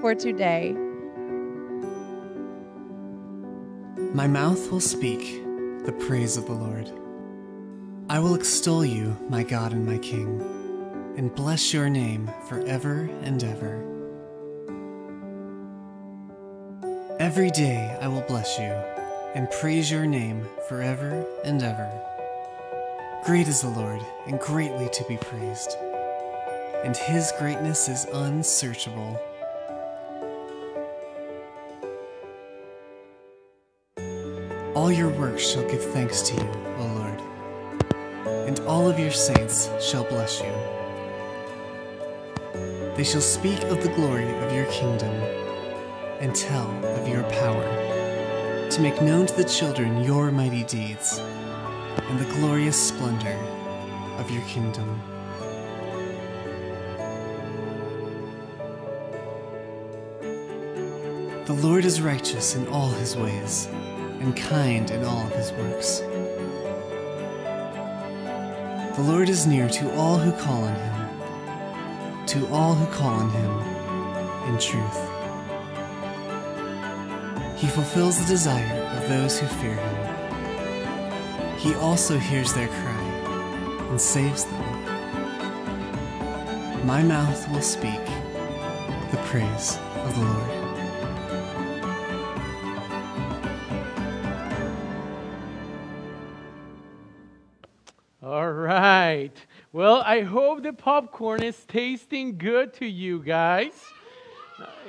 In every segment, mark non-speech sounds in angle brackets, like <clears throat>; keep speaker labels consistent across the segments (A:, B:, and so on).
A: for today.
B: My mouth will speak the praise of the Lord. I will extol you, my God and my King, and bless your name forever and ever. Every day I will bless you and praise your name forever and ever. Great is the Lord, and greatly to be praised, and his greatness is unsearchable. All your works shall give thanks to you, O Lord, and all of your saints shall bless you. They shall speak of the glory of your kingdom and tell of your power, to make known to the children your mighty deeds and the glorious splendor of your kingdom. The Lord is righteous in all his ways and kind in all of his works. The Lord is near to all who call on him, to all who call on him in truth. He fulfills the desire of those who fear him. He also hears their cry and saves them. My mouth will speak the praise of the Lord.
C: I hope the popcorn is tasting good to you guys.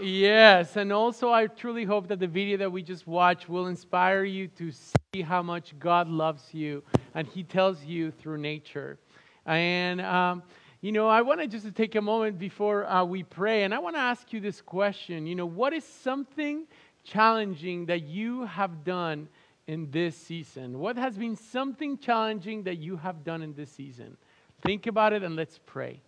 C: Yes, and also I truly hope that the video that we just watched will inspire you to see how much God loves you and He tells you through nature. And, um, you know, I want to just take a moment before uh, we pray, and I want to ask you this question. You know, what is something challenging that you have done in this season? What has been something challenging that you have done in this season? Think about it and let's pray.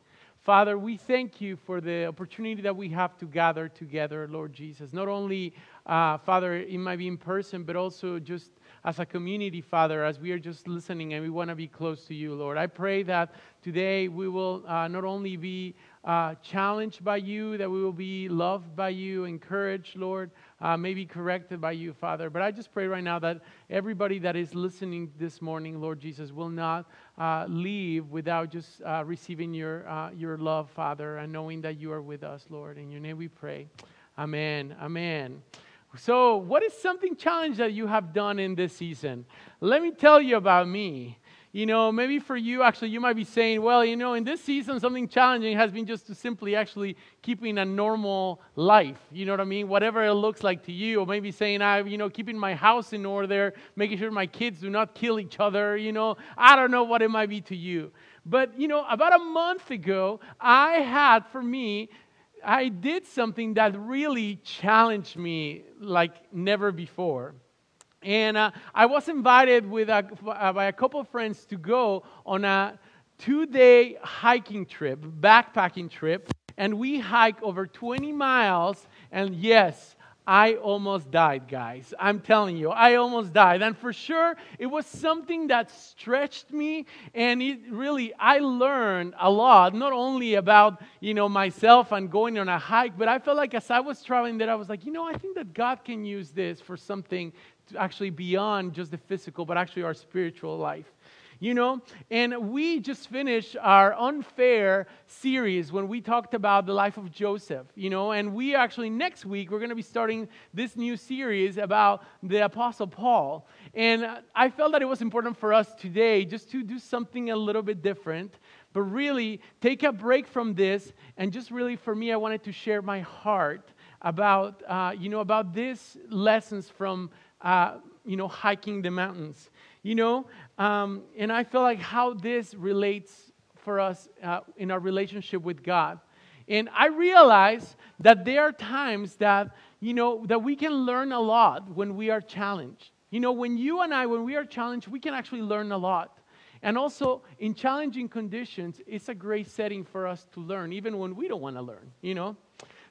C: Father, we thank you for the opportunity that we have to gather together, Lord Jesus. Not only, uh, Father, it might be in person, but also just as a community, Father, as we are just listening and we want to be close to you, Lord. I pray that today we will uh, not only be uh, challenged by you, that we will be loved by you, encouraged, Lord, uh, maybe corrected by you, Father. But I just pray right now that everybody that is listening this morning, Lord Jesus, will not uh, leave without just uh, receiving your, uh, your love, Father, and knowing that you are with us, Lord. In your name we pray. Amen. Amen. So, what is something challenge that you have done in this season? Let me tell you about me. You know, maybe for you, actually, you might be saying, well, you know, in this season, something challenging has been just to simply actually keeping a normal life. You know what I mean? Whatever it looks like to you. Or maybe saying, I, you know, keeping my house in order, making sure my kids do not kill each other. You know, I don't know what it might be to you. But, you know, about a month ago, I had for me, I did something that really challenged me like never before. And uh, I was invited with a, uh, by a couple of friends to go on a two day hiking trip, backpacking trip. And we hike over 20 miles. And yes, I almost died, guys. I'm telling you, I almost died. And for sure, it was something that stretched me. And it really, I learned a lot, not only about, you know, myself and going on a hike, but I felt like as I was traveling there, I was like, you know, I think that God can use this for something actually beyond just the physical, but actually our spiritual life. You know, and we just finished our unfair series when we talked about the life of Joseph, you know, and we actually next week we're going to be starting this new series about the Apostle Paul. And I felt that it was important for us today just to do something a little bit different, but really take a break from this and just really for me, I wanted to share my heart about, uh, you know, about these lessons from uh, you know, hiking the mountains. You know, um, and I feel like how this relates for us uh, in our relationship with God. And I realize that there are times that, you know, that we can learn a lot when we are challenged. You know, when you and I, when we are challenged, we can actually learn a lot. And also, in challenging conditions, it's a great setting for us to learn, even when we don't want to learn, you know?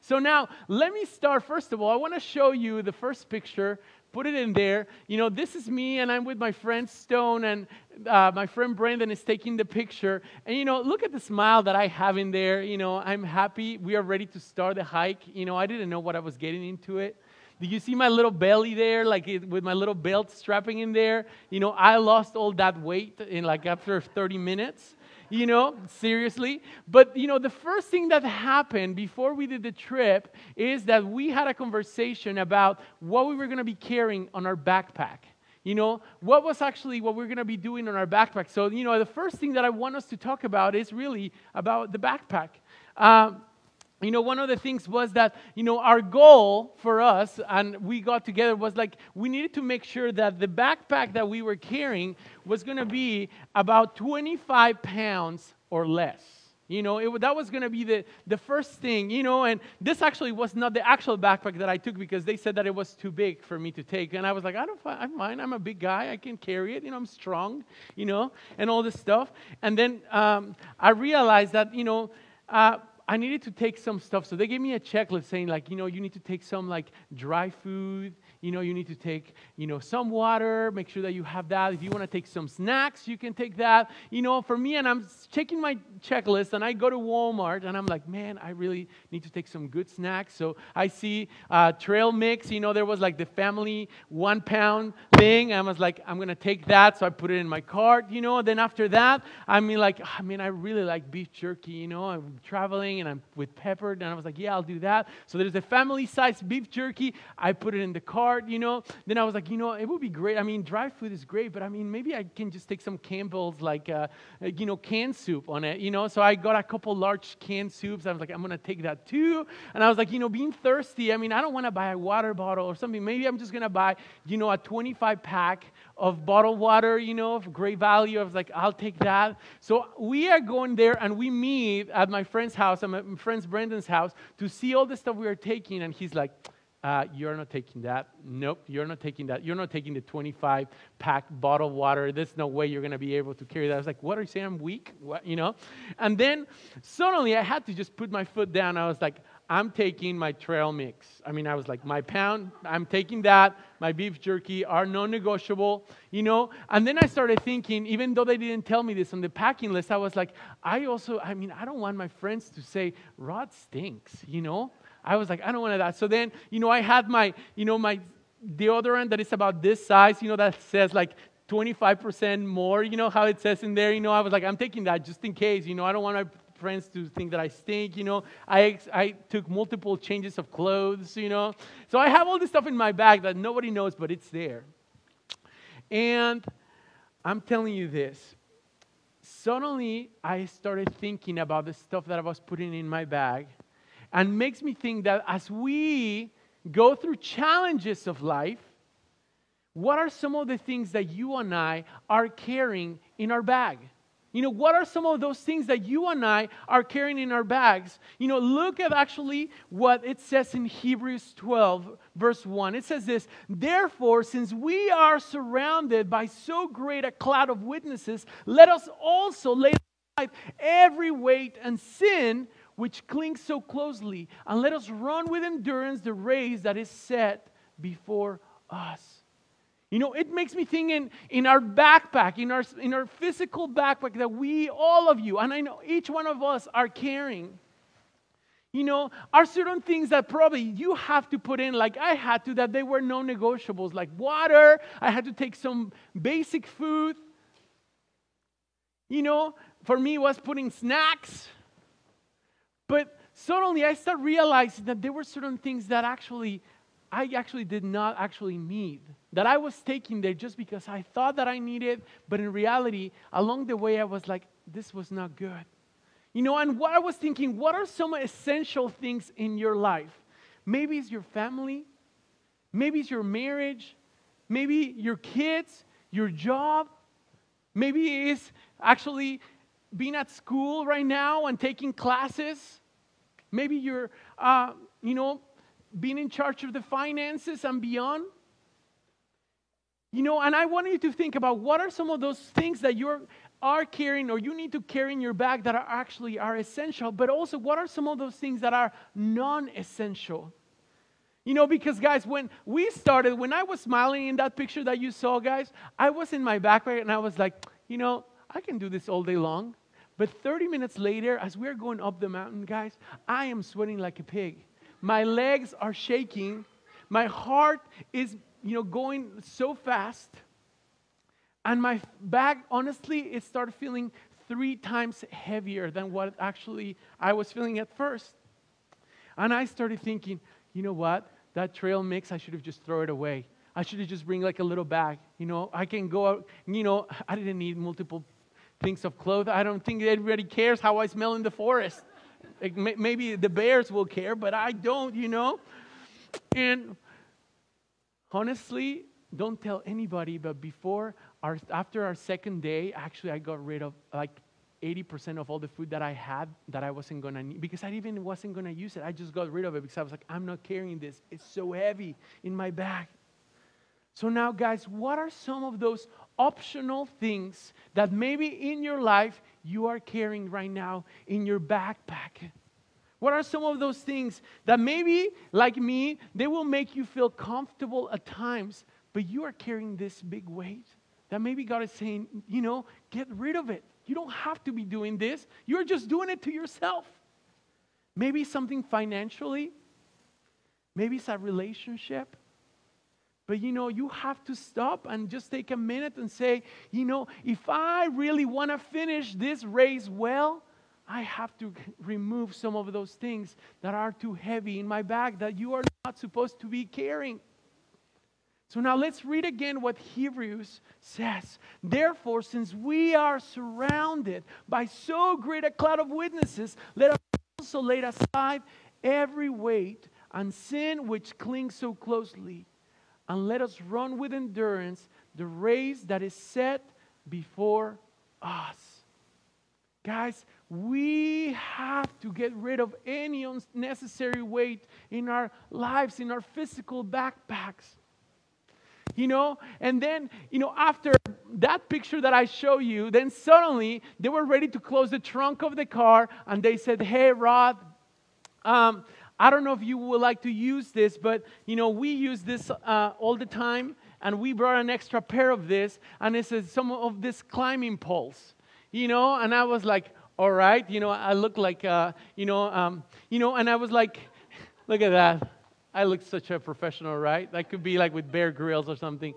C: So now, let me start. First of all, I want to show you the first picture. Put it in there. You know, this is me, and I'm with my friend Stone, and uh, my friend Brandon is taking the picture. And, you know, look at the smile that I have in there. You know, I'm happy. We are ready to start the hike. You know, I didn't know what I was getting into it. Do you see my little belly there, like it, with my little belt strapping in there? You know, I lost all that weight in like after 30 minutes you know, seriously. But, you know, the first thing that happened before we did the trip is that we had a conversation about what we were going to be carrying on our backpack. You know, what was actually what we're going to be doing on our backpack. So, you know, the first thing that I want us to talk about is really about the backpack. Um, you know, one of the things was that, you know, our goal for us, and we got together, was like we needed to make sure that the backpack that we were carrying was going to be about 25 pounds or less. You know, it, that was going to be the, the first thing, you know, and this actually was not the actual backpack that I took because they said that it was too big for me to take. And I was like, I don't I mind. I'm a big guy. I can carry it. You know, I'm strong, you know, and all this stuff. And then um, I realized that, you know, uh, I needed to take some stuff. So they gave me a checklist saying, like, you know, you need to take some like dry food. You know, you need to take, you know, some water. Make sure that you have that. If you want to take some snacks, you can take that. You know, for me, and I'm checking my checklist, and I go to Walmart, and I'm like, man, I really need to take some good snacks. So I see uh, trail mix. You know, there was like the family one pound thing. I was like, I'm gonna take that. So I put it in my cart. You know, then after that, I mean, like, I mean, I really like beef jerky. You know, I'm traveling and I'm with pepper. And I was like, yeah, I'll do that. So there's a family size beef jerky. I put it in the cart, you know. Then I was like, you know, it would be great. I mean, dry food is great, but I mean, maybe I can just take some Campbell's, like, uh, you know, canned soup on it, you know. So I got a couple large canned soups. I was like, I'm going to take that too. And I was like, you know, being thirsty, I mean, I don't want to buy a water bottle or something. Maybe I'm just going to buy, you know, a 25 pack of bottled water, you know, of great value. I was like, I'll take that. So we are going there and we meet at my friend's house, at my friend's Brendan's house, to see all the stuff we are taking. And he's like, uh, you're not taking that. Nope, you're not taking that. You're not taking the 25 pack bottled water. There's no way you're going to be able to carry that. I was like, what are you saying? I'm weak? What, you know? And then suddenly I had to just put my foot down. I was like, I'm taking my trail mix. I mean, I was like, my pound, I'm taking that. My beef jerky are non negotiable, you know? And then I started thinking, even though they didn't tell me this on the packing list, I was like, I also, I mean, I don't want my friends to say, Rod stinks, you know? I was like, I don't want that. So then, you know, I had my, you know, my deodorant that is about this size, you know, that says like 25% more, you know how it says in there, you know, I was like, I'm taking that just in case, you know, I don't want my friends to think that I stink, you know. I, I took multiple changes of clothes, you know. So I have all this stuff in my bag that nobody knows, but it's there. And I'm telling you this. Suddenly, I started thinking about the stuff that I was putting in my bag, and makes me think that as we go through challenges of life, what are some of the things that you and I are carrying in our bag? You know, what are some of those things that you and I are carrying in our bags? You know, look at actually what it says in Hebrews 12, verse 1. It says this Therefore, since we are surrounded by so great a cloud of witnesses, let us also lay aside every weight and sin which clings so closely, and let us run with endurance the race that is set before us. You know, it makes me think in, in our backpack, in our, in our physical backpack that we, all of you, and I know each one of us are carrying. You know, are certain things that probably you have to put in, like I had to, that they were non negotiables, like water. I had to take some basic food. You know, for me, was putting snacks. But suddenly I start realizing that there were certain things that actually I actually did not actually need, that I was taking there just because I thought that I needed, but in reality, along the way, I was like, this was not good. You know, and what I was thinking, what are some essential things in your life? Maybe it's your family, maybe it's your marriage, maybe your kids, your job, maybe it's actually being at school right now and taking classes. Maybe you're, uh, you know, being in charge of the finances and beyond. You know, and I want you to think about what are some of those things that you're are carrying or you need to carry in your bag that are actually are essential, but also what are some of those things that are non-essential? You know, because guys, when we started, when I was smiling in that picture that you saw, guys, I was in my backpack and I was like, you know, I can do this all day long. But 30 minutes later, as we're going up the mountain, guys, I am sweating like a pig. My legs are shaking. My heart is, you know, going so fast. And my bag, honestly, it started feeling three times heavier than what actually I was feeling at first. And I started thinking, you know what? That trail mix, I should have just thrown it away. I should have just bring like a little bag. You know, I can go out, you know, I didn't need multiple things of clothes. I don't think everybody cares how I smell in the forest. Like, maybe the bears will care, but I don't, you know? And honestly, don't tell anybody, but before our, after our second day, actually, I got rid of like 80% of all the food that I had that I wasn't gonna need because I even wasn't gonna use it. I just got rid of it because I was like, I'm not carrying this. It's so heavy in my bag. So now, guys, what are some of those optional things that maybe in your life you are carrying right now in your backpack? What are some of those things that maybe, like me, they will make you feel comfortable at times, but you are carrying this big weight? That maybe God is saying, you know, get rid of it. You don't have to be doing this. You're just doing it to yourself. Maybe something financially, maybe it's a relationship. But you know, you have to stop and just take a minute and say, you know, if I really want to finish this race well, I have to remove some of those things that are too heavy in my bag that you are not supposed to be carrying. So now let's read again what Hebrews says. Therefore, since we are surrounded by so great a cloud of witnesses, let us also lay aside every weight and sin which clings so closely, and let us run with endurance the race that is set before us. Guys, we have to get rid of any unnecessary weight in our lives, in our physical backpacks. You know and then you know after that picture that i show you then suddenly they were ready to close the trunk of the car and they said hey rod um, i don't know if you would like to use this but you know we use this uh, all the time and we brought an extra pair of this and it says some of this climbing poles. You know and i was like all right you know i look like uh, you know um, you know and i was like look at that I look such a professional, right? That could be like with Bear Grylls or something.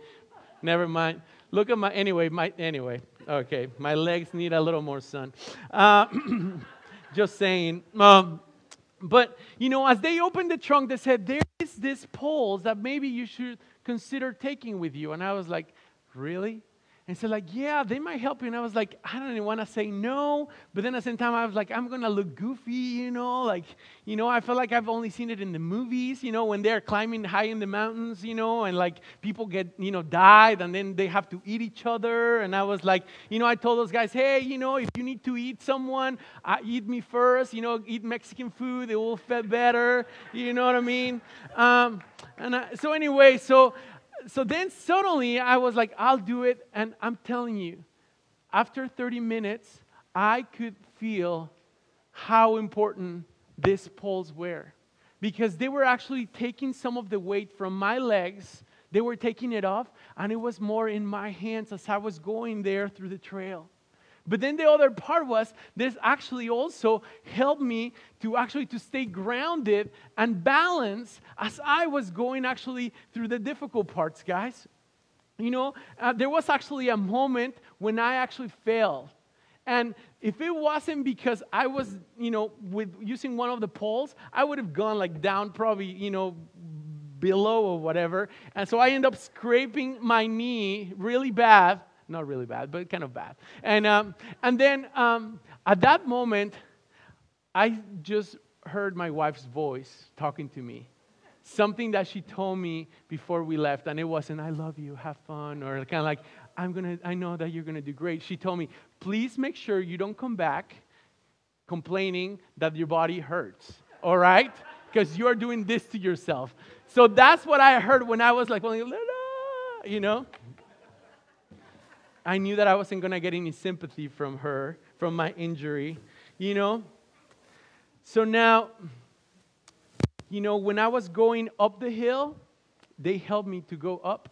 C: Never mind. Look at my anyway. My anyway. Okay, my legs need a little more sun. Uh, <clears throat> just saying. Um, but you know, as they opened the trunk, they said, "There is this poles that maybe you should consider taking with you." And I was like, "Really?" And so, like, yeah, they might help you. And I was like, I don't even want to say no. But then at the same time, I was like, I'm going to look goofy, you know? Like, you know, I feel like I've only seen it in the movies, you know, when they're climbing high in the mountains, you know, and like people get, you know, died and then they have to eat each other. And I was like, you know, I told those guys, hey, you know, if you need to eat someone, uh, eat me first, you know, eat Mexican food, it will feel better. You know what I mean? Um, and I, so, anyway, so so then suddenly I was like, I'll do it. And I'm telling you, after 30 minutes, I could feel how important these poles were because they were actually taking some of the weight from my legs. They were taking it off, and it was more in my hands as I was going there through the trail. But then the other part was this actually also helped me to actually to stay grounded and balanced as I was going actually through the difficult parts, guys. You know, uh, there was actually a moment when I actually failed. And if it wasn't because I was, you know, with using one of the poles, I would have gone like down probably, you know, below or whatever. And so I end up scraping my knee really bad not really bad, but kind of bad. And, um, and then um, at that moment, I just heard my wife's voice talking to me. Something that she told me before we left, and it wasn't, I love you, have fun, or kind of like, I'm gonna, I know that you're gonna do great. She told me, please make sure you don't come back complaining that your body hurts, all right? Because you're doing this to yourself. So that's what I heard when I was like, you know? I knew that I wasn't going to get any sympathy from her, from my injury, you know? So now, you know, when I was going up the hill, they helped me to go up.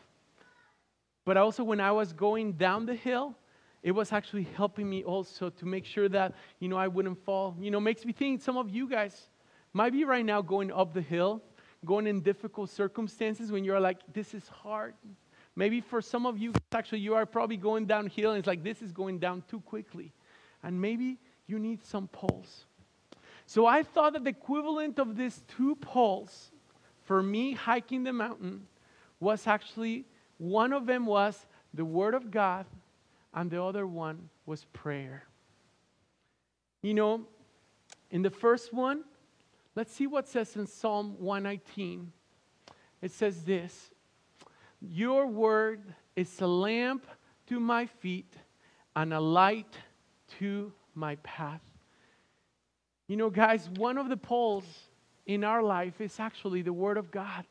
C: But also, when I was going down the hill, it was actually helping me also to make sure that, you know, I wouldn't fall. You know, makes me think some of you guys might be right now going up the hill, going in difficult circumstances when you're like, this is hard. Maybe for some of you, actually, you are probably going downhill and it's like, this is going down too quickly. And maybe you need some poles. So I thought that the equivalent of these two poles for me hiking the mountain was actually one of them was the Word of God, and the other one was prayer. You know, in the first one, let's see what says in Psalm 119. It says this Your word is a lamp to my feet and a light to my path. You know, guys, one of the poles in our life is actually the Word of God.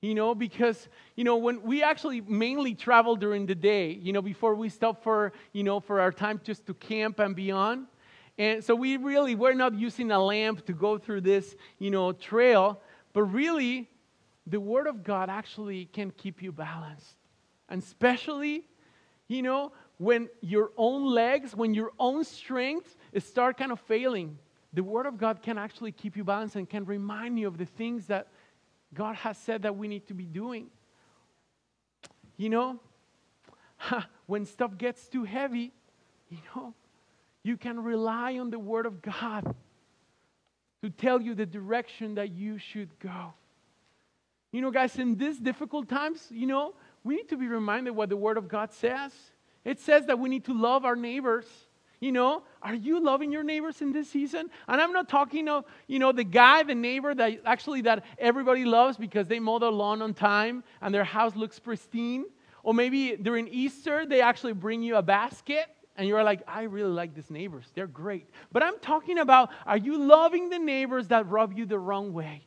C: You know, because, you know, when we actually mainly travel during the day, you know, before we stop for, you know, for our time just to camp and beyond. And so we really, we're not using a lamp to go through this, you know, trail, but really, the Word of God actually can keep you balanced. And especially, you know, when your own legs, when your own strength start kind of failing, the Word of God can actually keep you balanced and can remind you of the things that God has said that we need to be doing. You know, <laughs> when stuff gets too heavy, you know, you can rely on the Word of God to tell you the direction that you should go. You know, guys, in these difficult times, you know, we need to be reminded what the Word of God says. It says that we need to love our neighbors. You know, are you loving your neighbors in this season? And I'm not talking of, you know, the guy, the neighbor that actually that everybody loves because they mow their lawn on time and their house looks pristine. Or maybe during Easter, they actually bring you a basket and you're like, I really like these neighbors. They're great. But I'm talking about are you loving the neighbors that rub you the wrong way?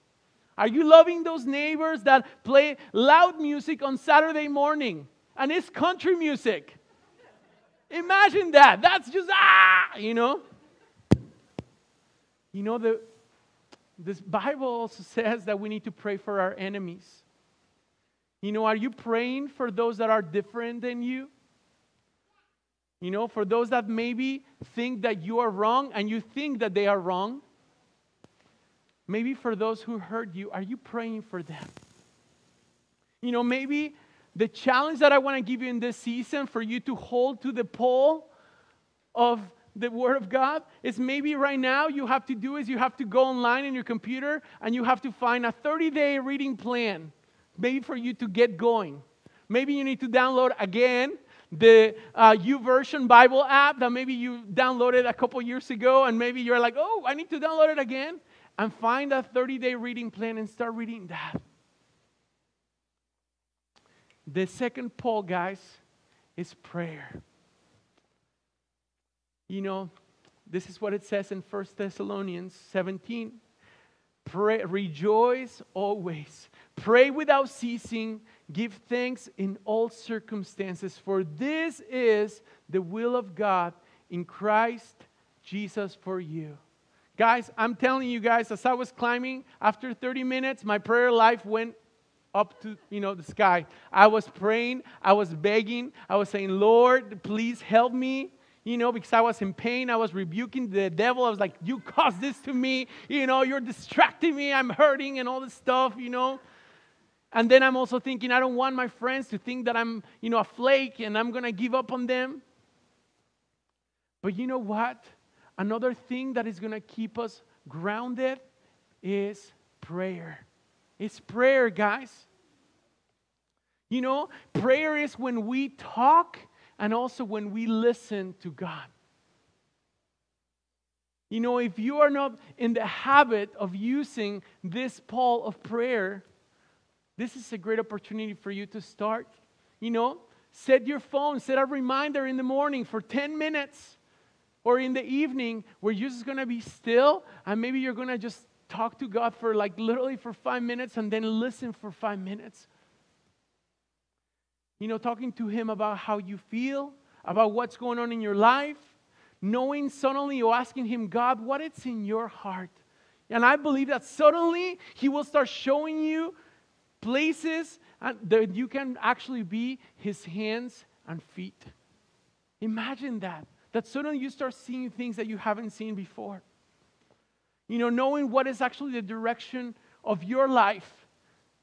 C: Are you loving those neighbors that play loud music on Saturday morning and it's country music? Imagine that. That's just, ah, you know. You know, the, this Bible also says that we need to pray for our enemies. You know, are you praying for those that are different than you? You know, for those that maybe think that you are wrong and you think that they are wrong. Maybe for those who hurt you, are you praying for them? You know, maybe the challenge that I want to give you in this season for you to hold to the pole of the Word of God is maybe right now you have to do is you have to go online in your computer and you have to find a 30 day reading plan, maybe for you to get going. Maybe you need to download again the uh, YouVersion Bible app that maybe you downloaded a couple years ago, and maybe you're like, oh, I need to download it again, and find a 30 day reading plan and start reading that. The second pole, guys, is prayer. You know, this is what it says in 1 Thessalonians 17. Pray, rejoice always. Pray without ceasing. Give thanks in all circumstances, for this is the will of God in Christ Jesus for you. Guys, I'm telling you guys, as I was climbing, after 30 minutes, my prayer life went up to you know the sky. I was praying i was begging i was saying lord please help me you know because i was in pain i was rebuking the devil. I was like you caused this to me you know you're distracting me i'm hurting and all this stuff you know. And then i'm also thinking i don't want my friends to think that i'm you know a flake and i'm gonna give up on them. But you know what another thing that is gonna keep us grounded is prayer it's prayer, guys. You know, prayer is when we talk and also when we listen to God. You know, if you are not in the habit of using this pole of prayer, this is a great opportunity for you to start. You know, set your phone, set a reminder in the morning for 10 minutes or in the evening where you're just going to be still and maybe you're going to just talk to God for like literally for five minutes and then listen for five minutes. You know, talking to Him about how you feel, about what's going on in your life, knowing suddenly or asking Him, God, what it's in your heart? And I believe that suddenly He will start showing you places uh, that you can actually be His hands and feet. Imagine that. That suddenly you start seeing things that you haven't seen before. You know, knowing what is actually the direction of your life.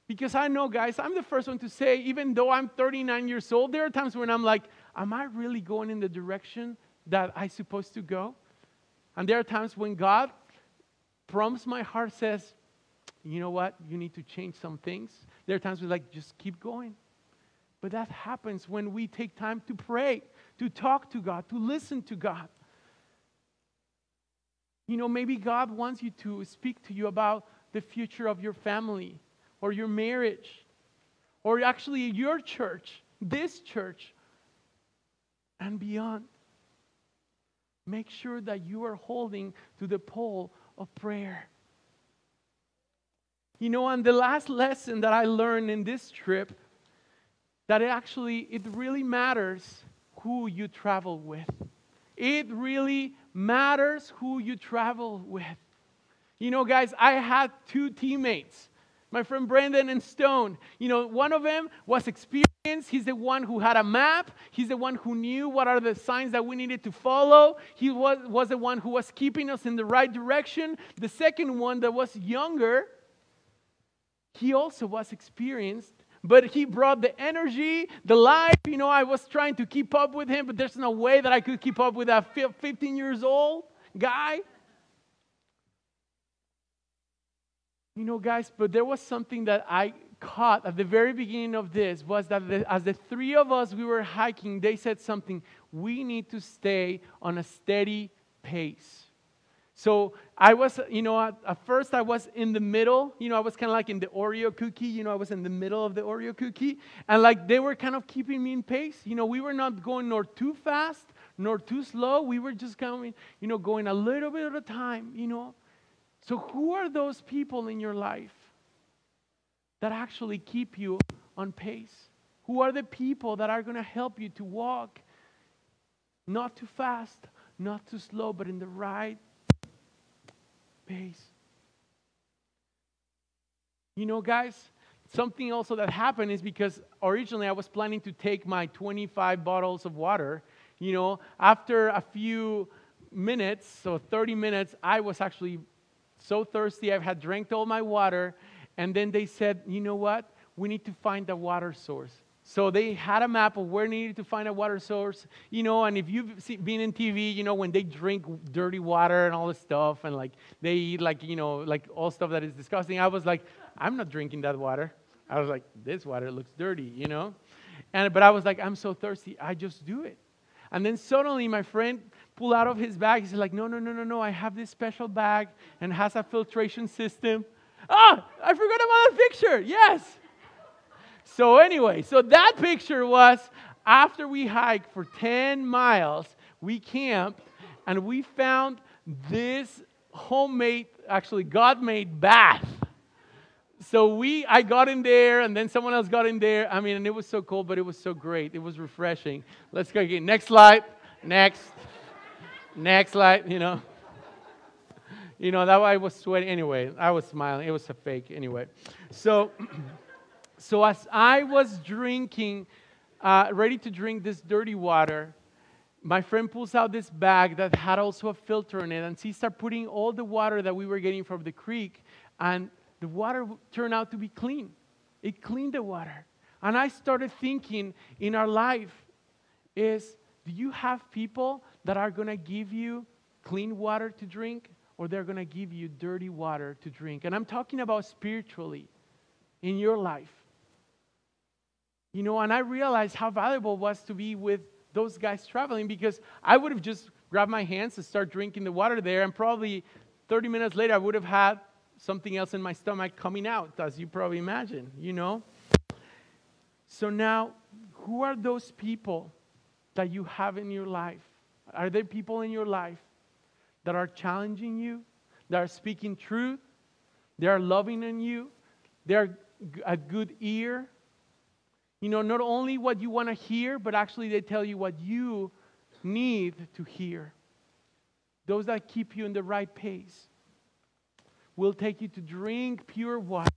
C: Because I know, guys, I'm the first one to say, even though I'm 39 years old, there are times when I'm like, am I really going in the direction that I'm supposed to go? And there are times when God prompts my heart, says, you know what, you need to change some things. There are times we're like, just keep going. But that happens when we take time to pray, to talk to God, to listen to God. You know, maybe God wants you to speak to you about the future of your family or your marriage or actually your church, this church, and beyond. Make sure that you are holding to the pole of prayer. You know, and the last lesson that I learned in this trip that it actually it really matters who you travel with. It really matters who you travel with. You know, guys, I had two teammates, my friend Brandon and Stone. You know, one of them was experienced. He's the one who had a map. He's the one who knew what are the signs that we needed to follow. He was, was the one who was keeping us in the right direction. The second one that was younger, he also was experienced but he brought the energy, the life. You know, I was trying to keep up with him, but there's no way that I could keep up with a 15 years old guy. You know, guys, but there was something that I caught at the very beginning of this was that the, as the three of us we were hiking, they said something. We need to stay on a steady pace. So I was, you know, at, at, first I was in the middle. You know, I was kind of like in the Oreo cookie. You know, I was in the middle of the Oreo cookie. And like they were kind of keeping me in pace. You know, we were not going nor too fast nor too slow. We were just going, you know, going a little bit at a time, you know. So who are those people in your life that actually keep you on pace? Who are the people that are going to help you to walk not too fast, not too slow, but in the right pace. You know, guys, something also that happened is because originally I was planning to take my 25 bottles of water. You know, after a few minutes, so 30 minutes, I was actually so thirsty. I had drank all my water. And then they said, you know what? We need to find a water source. So they had a map of where they needed to find a water source, you know. And if you've seen, been in TV, you know when they drink dirty water and all this stuff, and like they eat like you know like all stuff that is disgusting. I was like, I'm not drinking that water. I was like, this water looks dirty, you know. And but I was like, I'm so thirsty. I just do it. And then suddenly my friend pulled out of his bag. He's like, no, no, no, no, no. I have this special bag and has a filtration system. Ah, I forgot about the picture. Yes. So, anyway, so that picture was after we hiked for 10 miles, we camped and we found this homemade, actually, God made bath. So we, I got in there, and then someone else got in there. I mean, and it was so cold, but it was so great. It was refreshing. Let's go again. Next slide. Next. Next slide. You know. You know that I was sweating anyway. I was smiling. It was a fake anyway. So. <clears throat> So as I was drinking, uh, ready to drink this dirty water, my friend pulls out this bag that had also a filter in it, and she started putting all the water that we were getting from the creek, and the water turned out to be clean. It cleaned the water. And I started thinking in our life is do you have people that are going to give you clean water to drink or they're going to give you dirty water to drink? And I'm talking about spiritually in your life. You know, and I realized how valuable it was to be with those guys traveling because I would have just grabbed my hands and start drinking the water there, and probably 30 minutes later, I would have had something else in my stomach coming out, as you probably imagine, you know? So now, who are those people that you have in your life? Are there people in your life that are challenging you, that are speaking truth, they are loving in you, they are a good ear, You know, not only what you want to hear, but actually they tell you what you need to hear. Those that keep you in the right pace will take you to drink pure water.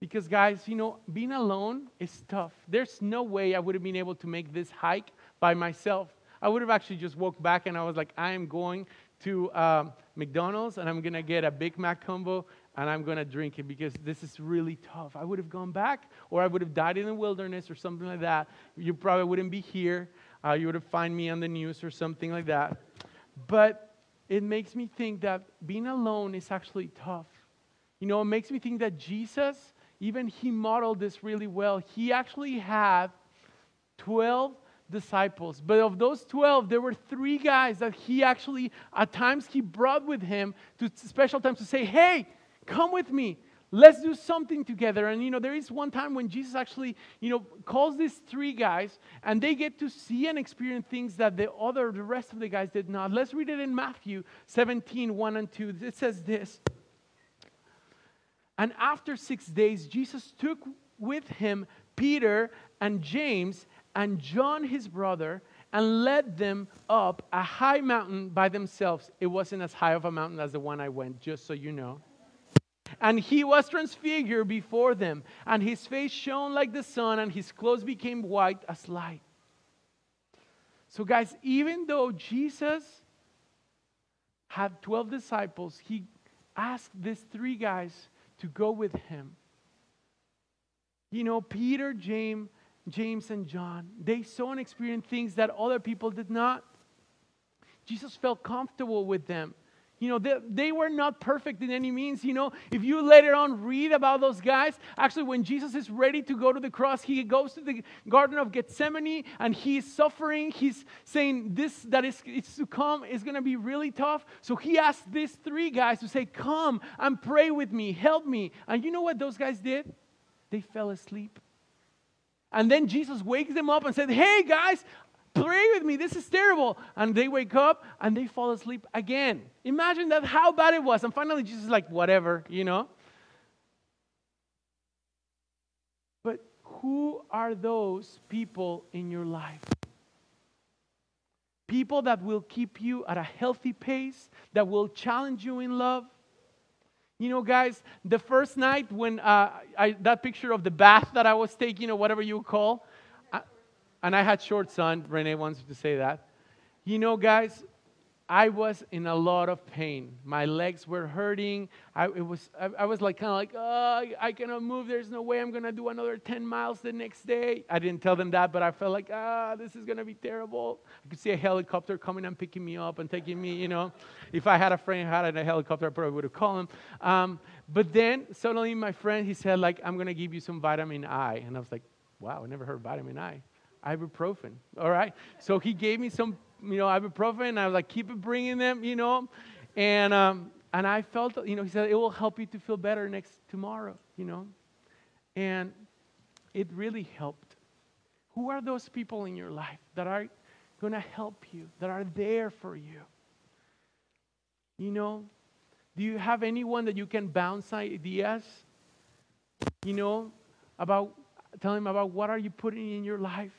C: Because, guys, you know, being alone is tough. There's no way I would have been able to make this hike by myself. I would have actually just walked back and I was like, I am going to um, McDonald's and I'm going to get a Big Mac combo and I'm going to drink it because this is really tough. I would have gone back or I would have died in the wilderness or something like that. You probably wouldn't be here. Uh, you would have find me on the news or something like that. But it makes me think that being alone is actually tough. You know, it makes me think that Jesus, even he modeled this really well. He actually had 12 disciples. But of those 12, there were three guys that he actually, at times, he brought with him to special times to say, hey, come with me. Let's do something together. And you know, there is one time when Jesus actually, you know, calls these three guys and they get to see and experience things that the other, the rest of the guys did not. Let's read it in Matthew 17, 1 and 2. It says this. And after six days, Jesus took with him Peter and James and John, his brother, and led them up a high mountain by themselves. It wasn't as high of a mountain as the one I went, just so you know. And he was transfigured before them, and his face shone like the sun, and his clothes became white as light. So, guys, even though Jesus had 12 disciples, he asked these three guys to go with him. You know, Peter, James, James and John. They saw and experienced things that other people did not. Jesus felt comfortable with them. You know, they, they were not perfect in any means. You know, if you later on read about those guys, actually, when Jesus is ready to go to the cross, he goes to the Garden of Gethsemane and he's suffering. He's saying this that is, is to come is going to be really tough. So he asked these three guys to say, Come and pray with me, help me. And you know what those guys did? They fell asleep. And then Jesus wakes them up and said, Hey guys, pray with me. This is terrible. And they wake up and they fall asleep again. Imagine that how bad it was. And finally, Jesus is like, whatever, you know. But who are those people in your life? People that will keep you at a healthy pace, that will challenge you in love, you know, guys, the first night when uh, I, that picture of the bath that I was taking, or whatever you call, and I had short son, Renee wants to say that. You know, guys, I was in a lot of pain. My legs were hurting. I, it was, I, I was like, kind of like, oh, I cannot move. There's no way I'm going to do another 10 miles the next day. I didn't tell them that, but I felt like, ah, this is going to be terrible. I could see a helicopter coming and picking me up and taking me, you know. If I had a friend who had a helicopter, I probably would have called him. Um, but then suddenly my friend, he said, like, I'm going to give you some vitamin I. And I was like, wow, I never heard vitamin I ibuprofen. All right. So he gave me some you know, ibuprofen. And I was like, keep bringing them, you know. And, um, and I felt, you know, he said, it will help you to feel better next tomorrow, you know. And it really helped. Who are those people in your life that are going to help you, that are there for you? You know, do you have anyone that you can bounce ideas, you know, about, tell him about what are you putting in your life?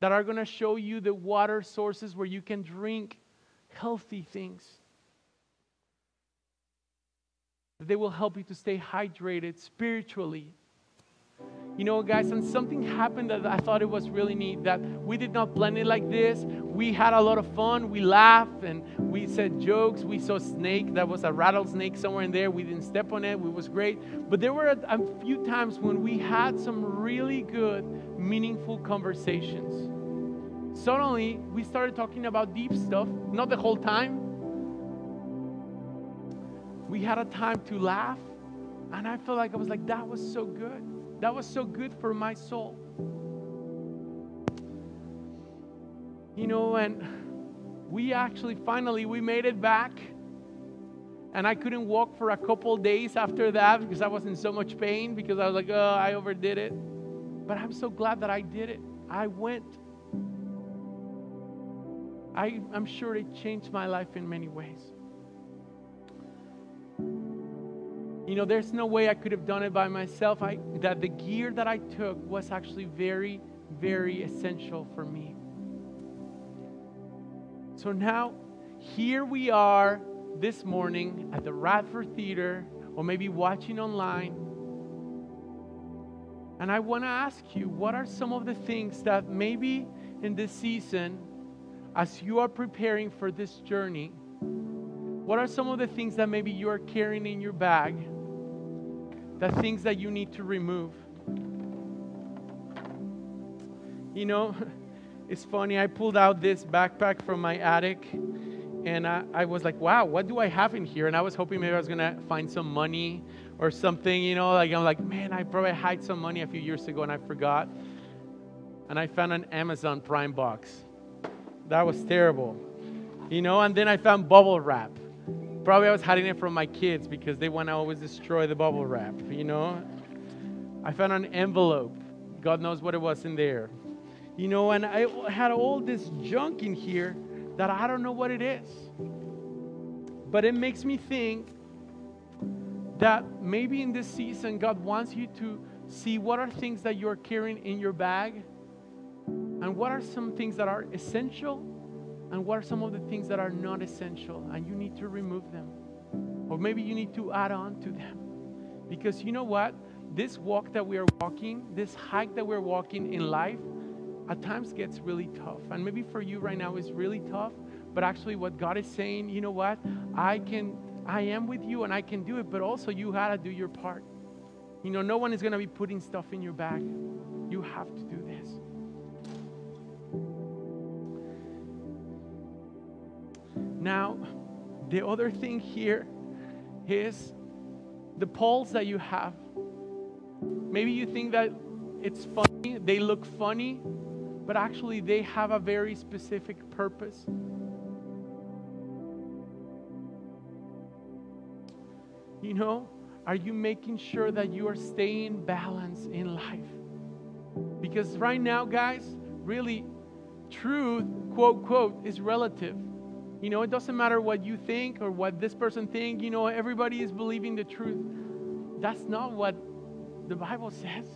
C: That are going to show you the water sources where you can drink healthy things. They will help you to stay hydrated spiritually. You know, guys, and something happened that I thought it was really neat that we did not plan it like this. We had a lot of fun. We laughed and we said jokes. We saw snake. That was a rattlesnake somewhere in there. We didn't step on it. It was great. But there were a, a few times when we had some really good, meaningful conversations. Suddenly, we started talking about deep stuff, not the whole time. We had a time to laugh, and I felt like I was like, that was so good. That was so good for my soul. You know, and we actually finally we made it back. And I couldn't walk for a couple days after that because I was in so much pain because I was like, oh, I overdid it. But I'm so glad that I did it. I went. I, I'm sure it changed my life in many ways. You know, there's no way I could have done it by myself. I, that the gear that I took was actually very, very essential for me. So now, here we are this morning at the Radford Theater, or maybe watching online. And I want to ask you what are some of the things that maybe in this season, as you are preparing for this journey, what are some of the things that maybe you are carrying in your bag? The things that you need to remove? You know, <laughs> it's funny, I pulled out this backpack from my attic and I, I, was like, wow, what do I have in here? And I was hoping maybe I was gonna find some money or something, you know, like I'm like, man, I probably hid some money a few years ago and I forgot. And I found an Amazon Prime box. That was terrible. You know, and then I found bubble wrap. Probably I was hiding it from my kids because they want to always destroy the bubble wrap, you know. I found an envelope. God knows what it was in there. You know, and I had all this junk in here that I don't know what it is. But it makes me think that maybe in this season, God wants you to see what are things that you're carrying in your bag and what are some things that are essential and what are some of the things that are not essential and you need to remove them. Or maybe you need to add on to them. Because you know what? This walk that we are walking, this hike that we're walking in life, at times gets really tough. And maybe for you right now is really tough, but actually what God is saying, you know what? I can I am with you and I can do it, but also you got to do your part. You know, no one is going to be putting stuff in your bag. You have to do this. Now, the other thing here is the poles that you have. Maybe you think that it's funny, they look funny, but actually they have a very specific purpose. You know, are you making sure that you are staying balanced in life? Because right now, guys, really, truth, quote, quote, is relative. You know, it doesn't matter what you think or what this person think. You know, everybody is believing the truth. That's not what the Bible says.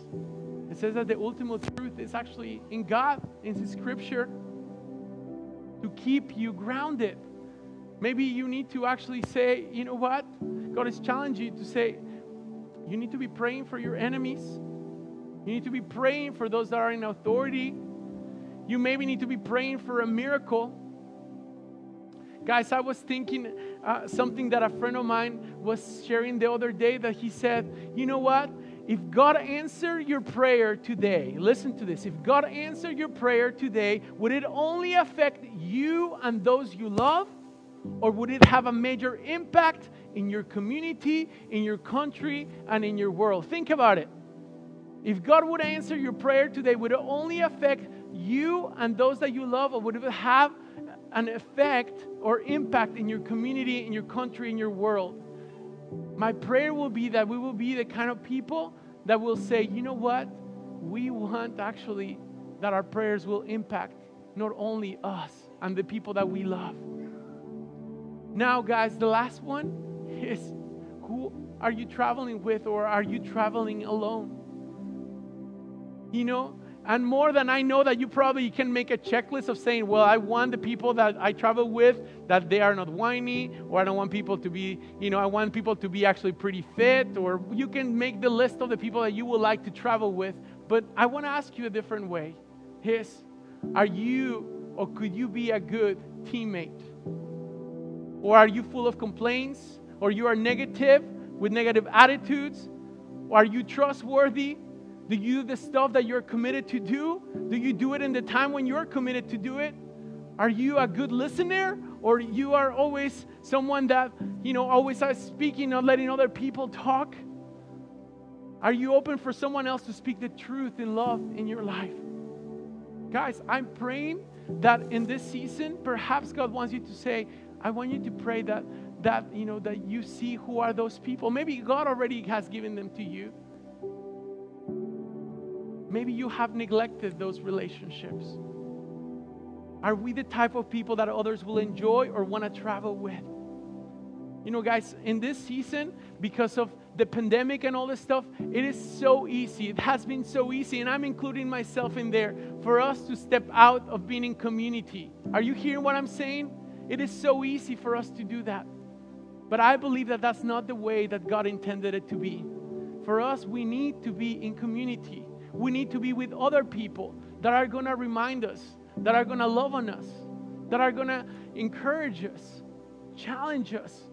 C: It says that the ultimate truth is actually in God, in His Scripture, to keep you grounded. Maybe you need to actually say, you know what? God is challenging you to say, you need to be praying for your enemies. You need to be praying for those that are in authority. You maybe need to be praying for a miracle. Guys, I was thinking uh, something that a friend of mine was sharing the other day that he said, you know what? If God answered your prayer today, listen to this. If God answered your prayer today, would it only affect you and those you love? Or would it have a major impact in your community, in your country, and in your world? Think about it. If God would answer your prayer today, would it only affect you and those that you love, or would it have an effect or impact in your community, in your country, in your world? My prayer will be that we will be the kind of people that will say, you know what? We want actually that our prayers will impact not only us and the people that we love. Now, guys, the last one is who are you traveling with or are you traveling alone? You know, and more than I know that you probably can make a checklist of saying, well, I want the people that I travel with that they are not whiny, or I don't want people to be, you know, I want people to be actually pretty fit, or you can make the list of the people that you would like to travel with. But I want to ask you a different way. Is, are you or could you be a good teammate? Or are you full of complaints? Or you are negative with negative attitudes? Or are you trustworthy do you do the stuff that you're committed to do? Do you do it in the time when you're committed to do it? Are you a good listener or you are always someone that, you know, always are speaking, not letting other people talk? Are you open for someone else to speak the truth in love in your life? Guys, I'm praying that in this season, perhaps God wants you to say, I want you to pray that that you know that you see who are those people. Maybe God already has given them to you. Maybe you have neglected those relationships. Are we the type of people that others will enjoy or want to travel with? You know, guys, in this season, because of the pandemic and all this stuff, it is so easy. It has been so easy, and I'm including myself in there for us to step out of being in community. Are you hearing what I'm saying? It is so easy for us to do that. But I believe that that's not the way that God intended it to be. For us, we need to be in community. We need to be with other people that are going to remind us, that are going to love on us, that are going to encourage us, challenge us.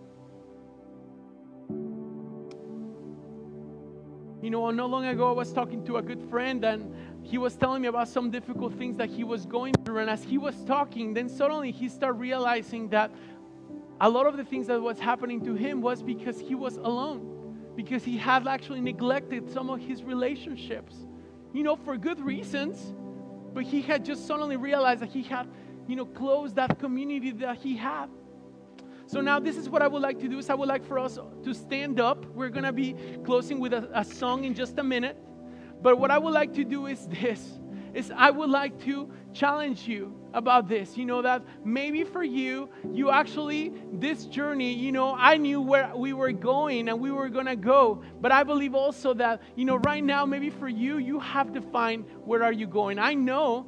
C: You know, not long ago, I was talking to a good friend, and he was telling me about some difficult things that he was going through. And as he was talking, then suddenly he started realizing that a lot of the things that was happening to him was because he was alone, because he had actually neglected some of his relationships, you know, for good reasons. But he had just suddenly realized that he had, you know, closed that community that he had. So now this is what I would like to do is I would like for us to stand up. We're going to be closing with a, a song in just a minute. But what I would like to do is this is I would like to challenge you about this. You know, that maybe for you, you actually, this journey, you know, I knew where we were going and we were going to go. But I believe also that, you know, right now, maybe for you, you have to find where are you going. I know,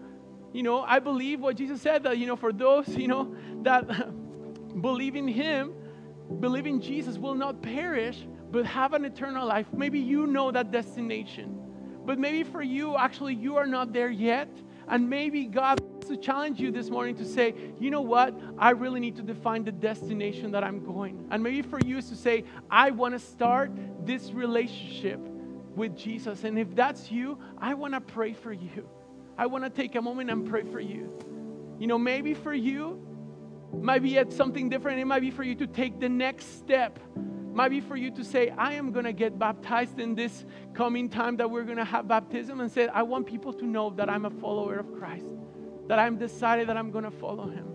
C: you know, I believe what Jesus said that, you know, for those, you know, that <laughs> believe in Him, believe in Jesus will not perish, but have an eternal life. Maybe you know that destination. But maybe for you, actually, you are not there yet. And maybe God to challenge you this morning to say, you know what? I really need to define the destination that I'm going. And maybe for you is to say, I want to start this relationship with Jesus. And if that's you, I want to pray for you. I want to take a moment and pray for you. You know, maybe for you, might be at something different. It might be for you to take the next step. Might be for you to say, I am going to get baptized in this coming time that we're going to have baptism and say, I want people to know that I'm a follower of Christ, that I'm decided that I'm going to follow him.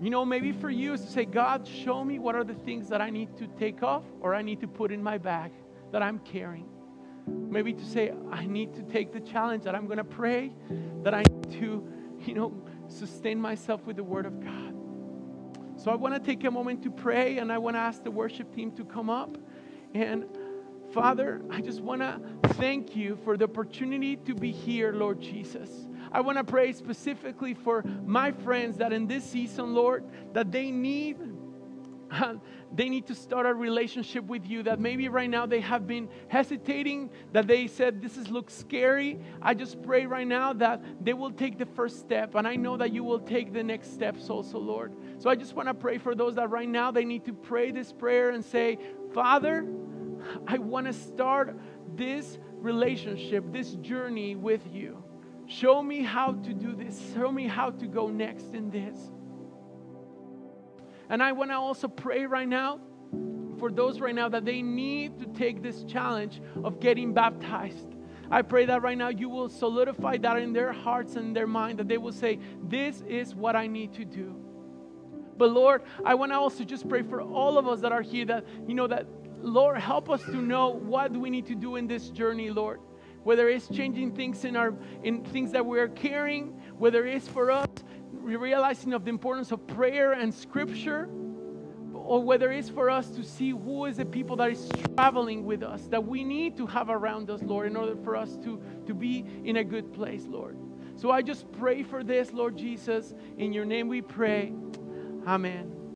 C: You know, maybe for you is to say, God, show me what are the things that I need to take off or I need to put in my bag that I'm carrying. Maybe to say, I need to take the challenge that I'm going to pray, that I need to, you know, sustain myself with the Word of God. So I want to take a moment to pray and I want to ask the worship team to come up. And Father, I just want to thank you for the opportunity to be here, Lord Jesus. I want to pray specifically for my friends that in this season, Lord, that they need <laughs> they need to start a relationship with you that maybe right now they have been hesitating, that they said, This is looks scary. I just pray right now that they will take the first step. And I know that you will take the next steps also, Lord. So I just want to pray for those that right now they need to pray this prayer and say, Father, I want to start this relationship, this journey with you. Show me how to do this. Show me how to go next in this. And I want to also pray right now for those right now that they need to take this challenge of getting baptized. I pray that right now you will solidify that in their hearts and their mind, that they will say, This is what I need to do. But Lord, I want to also just pray for all of us that are here that, you know, that Lord, help us to know what we need to do in this journey, Lord. Whether it's changing things in our in things that we're carrying, whether it's for us realizing of the importance of prayer and scripture, or whether it's for us to see who is the people that is traveling with us that we need to have around us, Lord, in order for us to, to be in a good place, Lord. So I just pray for this, Lord Jesus. In your name we pray. Amen.